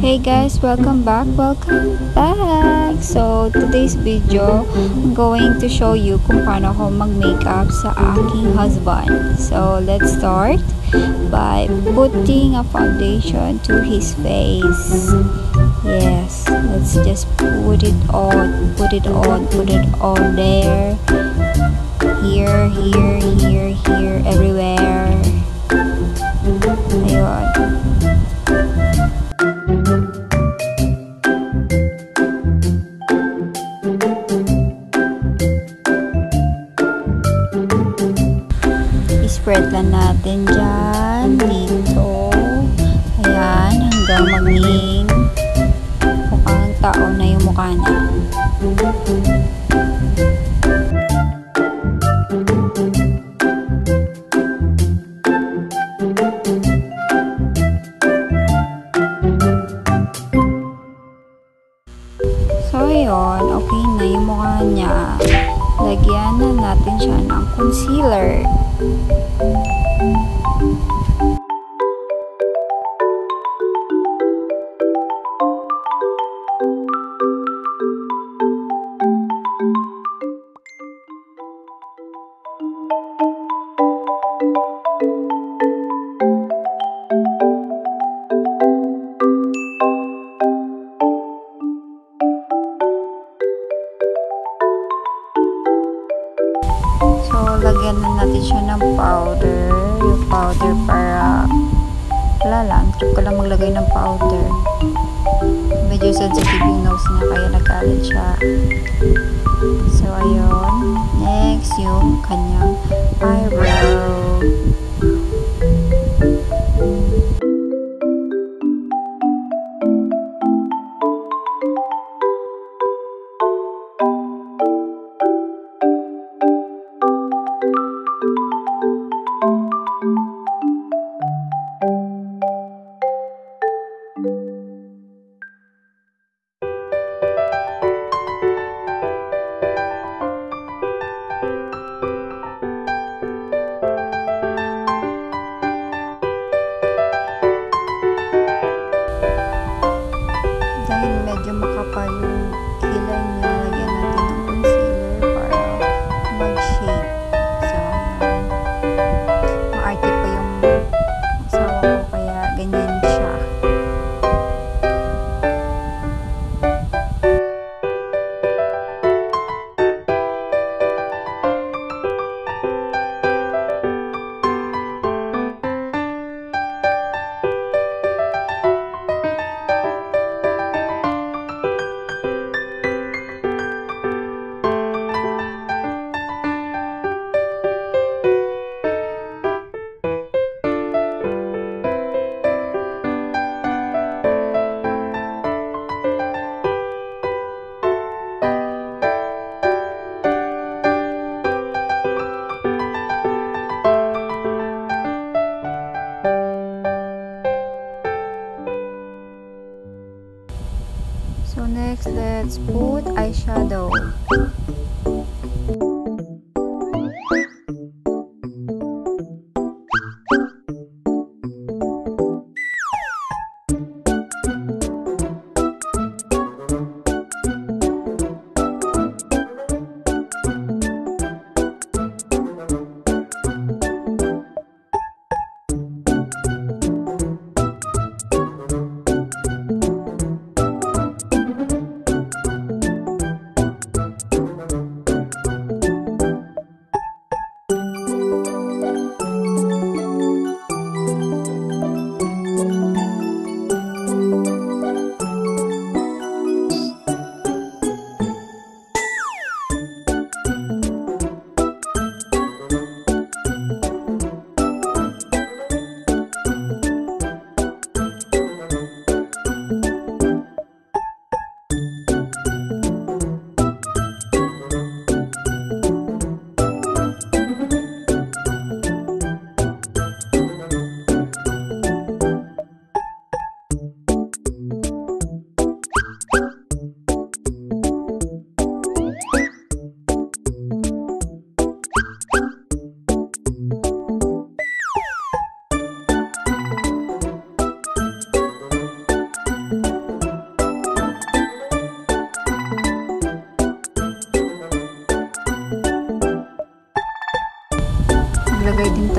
Hey guys, welcome back, welcome back! So, today's video, I'm going to show you kung paano ako mag-makeup sa aking husband. So, let's start by putting a foundation to his face. Yes, let's just put it on, put it on, put it on there. Here, here, here, here, everywhere. Ayun. spread lang natin dyan, dito. Ayan, hanggang maging mukhang tao na yung mukha na. Lagyan na natin siya ng powder. Yung powder para wala lang. Trip ko lang maglagay ng powder. Medyo sensitive yung nose niya kaya nagalit siya. So, ayun. Next, yung kanyang eyebrow. dahil medyo makapal yung transport.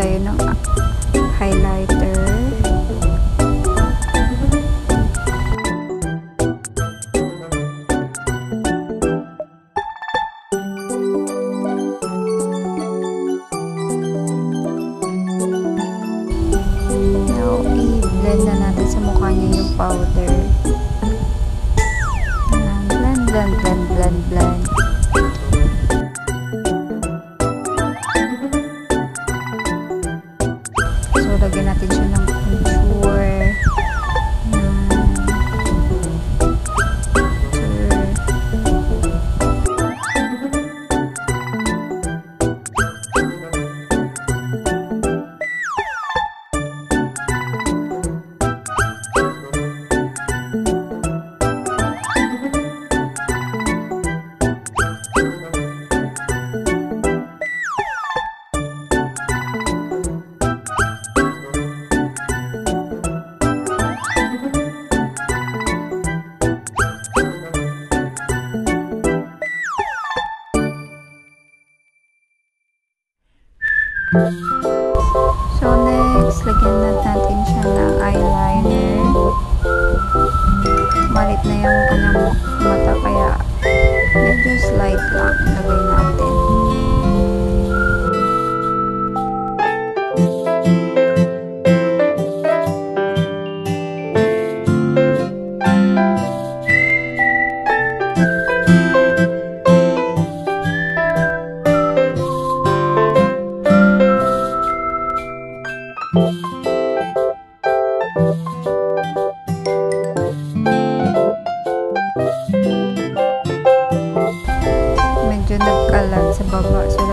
Tayo ng highlighter. Malit na yung kanyang mata kaya medyo slight lang ilagay natin. Medyo nagkalat sa baba so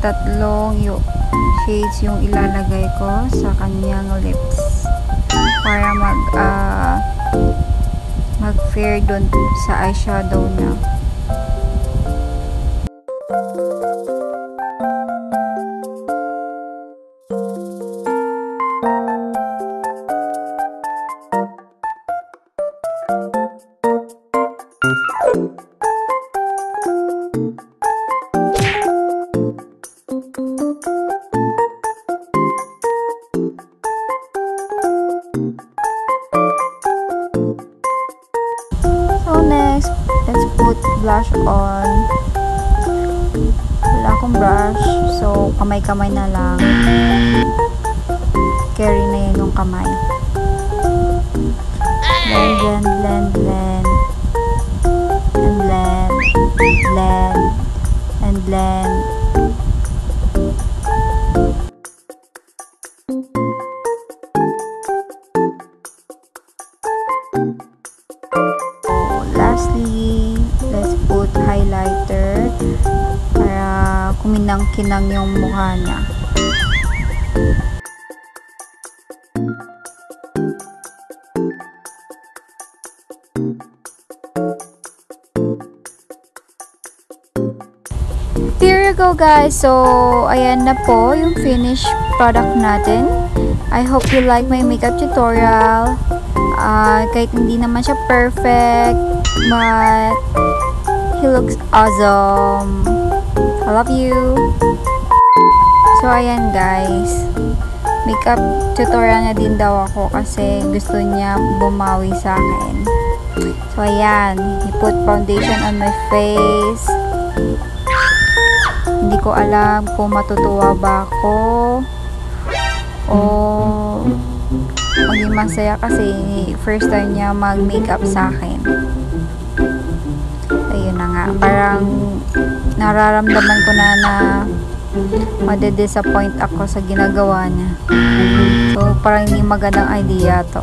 tatlong yung shades yung ilalagay ko sa kanyang lips. Para mag, ah, mag-fair dun sa eyeshadow niya. Blush on. Wala akong brush, so kamay-kamay na lang. Carry na yan yung kamay. Blend, blend, blend, blend. There go guys. So, ayan na po yung finished product natin. I hope you like my makeup tutorial. Uh, kahit hindi naman siya perfect, but he looks awesome. I love you. So, ayan guys. Makeup tutorial na din daw ako kasi gusto niya bumawi sa akin. So, ayan. He put foundation on my face. Hindi ko alam kung matutuwa ba ako o maging masaya kasi first time niya mag-makeup sa akin. Ayun na nga. Parang nararamdaman ko na na made-disappoint ako sa ginagawa niya. So, parang hindi magandang idea to.